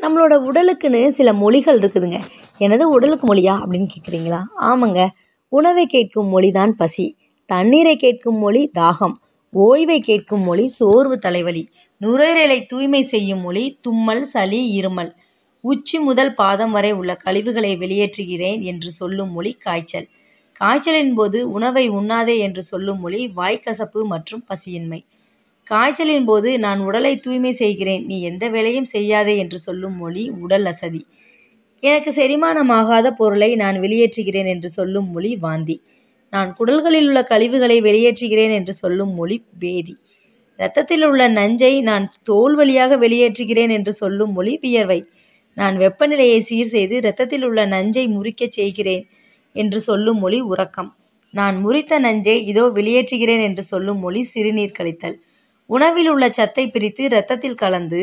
நம்மளோட உடலுக்குன்னு சில மொழிகள் இருக்குதுங்க. எனது உடலுக்கு மொழியா அப்படின்னு கேட்குறீங்களா ஆமாங்க. உணவை கேட்கும் மொழி தான் பசி. தண்ணீரை கேட்கும் மொழி தாகம். ஓய்வை கேட்கும் மொழி சோர்வு தலைவலி. நுரையீரலை தூய்மை செய்யும் மொழி தும்மல் சளி இருமல். உச்சி முதல் பாதம் வரை உள்ள கழிவுகளை வெளியேற்றுகிறேன் என்று சொல்லும் மொழி காய்ச்சல். காய்ச்சலின் போது உணவை உண்ணாதே என்று சொல்லும் மொழி வாய்க்கசப்பு மற்றும் பசியின்மை. காய்ச்சலின் போது நான் உடலை தூய்மை செய்கிறேன். நீ எந்த வேலையும் செய்யாதே என்று சொல்லும் மொழி உடல் அசதி. எனக்கு செரிமானமாகாத பொருளை நான் வெளியேற்றுகிறேன் என்று சொல்லும் மொழி வாந்தி. நான் குடல்களில் உள்ள கழிவுகளை வெளியேற்றுகிறேன் என்று சொல்லும் மொழி பேதி. இரத்தத்தில் உள்ள நஞ்சை நான் தோல் வழியாக வெளியேற்றுகிறேன் என்று சொல்லும் மொழி வியர்வை. நான் வெப்பநிலையை சீர் செய்து இரத்தத்தில் உள்ள நஞ்சை முறிக்கச் செய்கிறேன் என்று சொல்லும் மொழி உறக்கம். நான் முறித்த நஞ்சை இதோ வெளியேற்றுகிறேன் என்று சொல்லும் மொழி சிறுநீர் கழித்தல். உணவில் உள்ள சத்தை பிரித்து இரத்தத்தில் கலந்து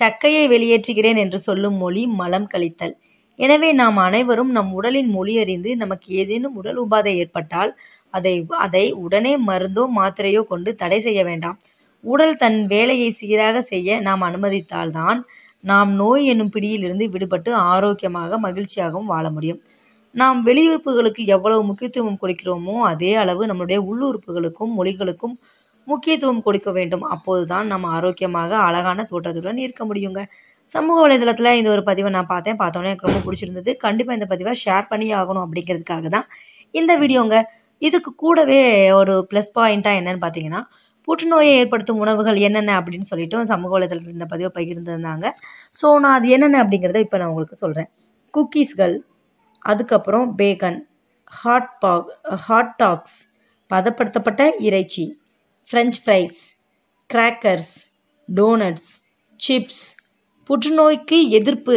சக்கையை வெளியேற்றுகிறேன் என்று சொல்லும் மொழி மலம் கழித்தல். எனவே நாம் அனைவரும் நம் உடலின் மொழி அறிந்து நமக்கு ஏதேனும் உடல் உபாதை ஏற்பட்டால் அதை அதை உடனே மருந்தோ மாத்திரையோ கொண்டு தடை செய்ய வேண்டாம். உடல் தன் வேலையை சீராக செய்ய நாம் அனுமதித்தால்தான் நாம் நோய் என்னும் பிடியிலிருந்து விடுபட்டு ஆரோக்கியமாக மகிழ்ச்சியாகவும் வாழ முடியும். நாம் வெளியுறுப்புகளுக்கு எவ்வளவு முக்கியத்துவம் கொடுக்கிறோமோ அதே அளவு நம்முடைய உள்ளுறுப்புகளுக்கும் மொழிகளுக்கும் முக்கியத்துவம் கொடுக்க வேண்டும். அப்போதுதான் நம்ம ஆரோக்கியமாக அழகான தோற்றத்துடன் இருக்க முடியுங்க. சமூக வலைதளத்தில் இந்த ஒரு பதிவை நான் பார்த்தேன். பார்த்தோன்னே எனக்கு ரொம்ப பிடிச்சிருந்தது. கண்டிப்பாக இந்த பதிவை ஷேர் பண்ணி ஆகணும் அப்படிங்கிறதுக்காக தான் இந்த வீடியோங்க. இதுக்கு கூடவே ஒரு ப்ளஸ் பாயிண்ட்டாக என்னன்னு பார்த்தீங்கன்னா புற்றுநோயை ஏற்படுத்தும் உணவுகள் என்னென்ன அப்படின்னு சொல்லிட்டு சமூக வலைதளத்தில் இந்த பதிவை பகிர்ந்திருந்தாங்க. ஸோ நான் அது என்னென்ன அப்படிங்கிறத இப்போ நான் உங்களுக்கு சொல்கிறேன் குக்கீஸ்கள் அதுக்கப்புறம் பேகன் ஹாட் பாக் ஹாட் டாக்ஸ் பதப்படுத்தப்பட்ட இறைச்சி French fries crackers donuts chips புற்றுநோய்க்கு எதிர்ப்பு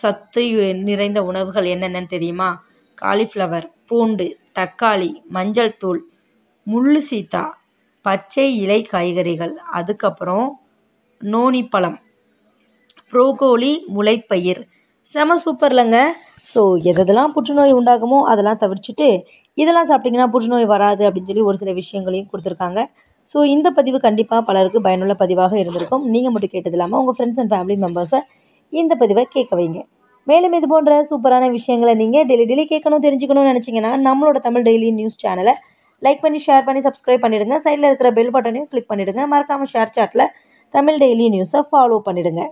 சத்து நிறைந்த உணவுகள் என்னென்னு தெரியுமா? காலிஃப்ளவர் பூண்டு தக்காளி மஞ்சள் தூள் முள்ளு சீத்தா பச்சை இலை காய்கறிகள். அதுக்கப்புறம் நோனிப்பழம் ப்ரோகோலி முளைப்பயிர். செம சூப்பர்லங்க ஸோ எதெல்லாம் புற்றுநோய் உண்டாகுமோ அதெல்லாம் தவிர்த்துட்டு இதெல்லாம் சாப்பிட்டிங்கன்னா புற்றுநோய் வராது அப்படின்னு சொல்லி ஒரு சில விஷயங்களையும் கொடுத்துருக்காங்க. ஸோ இந்த பதிவு கண்டிப்பாக பலருக்கு பயனுள்ள பதிவாக இருந்திருக்கும். நீங்கள் மட்டும் கேட்டது இல்லாமல் உங்கள் ஃப்ரெண்ட்ஸ் அண்ட் ஃபேமிலி மெம்பர்ஸை இந்த பதிவை கேட்க வைங்க. மேலும் இது போன்ற சூப்பரான விஷயங்களை நீங்கள் டெய்லி டெய்லி கேட்கணும் தெரிஞ்சுக்கணும்னு நினச்சிங்கன்னா நம்மளோட தமிழ் டெய்லி நியூஸ் சேனலை லைக் பண்ணி ஷேர் பண்ணி சப்ஸ்கிரைப் பண்ணிவிடுங்க சைடில் இருக்கிற பெல் பட்டனையும் கிளிக் பண்ணிவிடுங்க மறக்காமல் ஷேர் சாட்டில் தமிழ் டெய்லி நியூஸை ஃபாலோ பண்ணிவிடுங்க